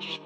Just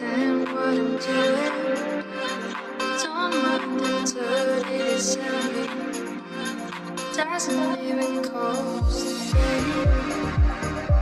what I'm doing. Don't mind the dirty descent. Doesn't even cost a thing.